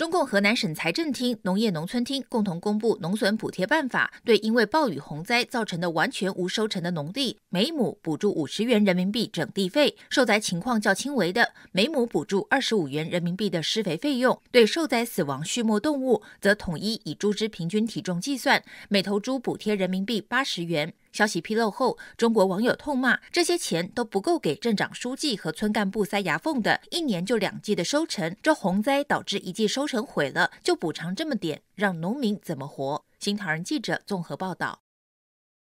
中共河南省财政厅、农业农村厅共同公布农损补贴办法，对因为暴雨洪灾造成的完全无收成的农地，每亩补助五十元人民币整地费；受灾情况较轻微的，每亩补助二十五元人民币的施肥费用。对受灾死亡畜牧动物，则统一以猪只平均体重计算，每头猪补贴人民币八十元。消息披露后，中国网友痛骂这些钱都不够给镇长、书记和村干部塞牙缝的，一年就两季的收成，这洪灾导致一季收成毁了，就补偿这么点，让农民怎么活？新唐人记者综合报道。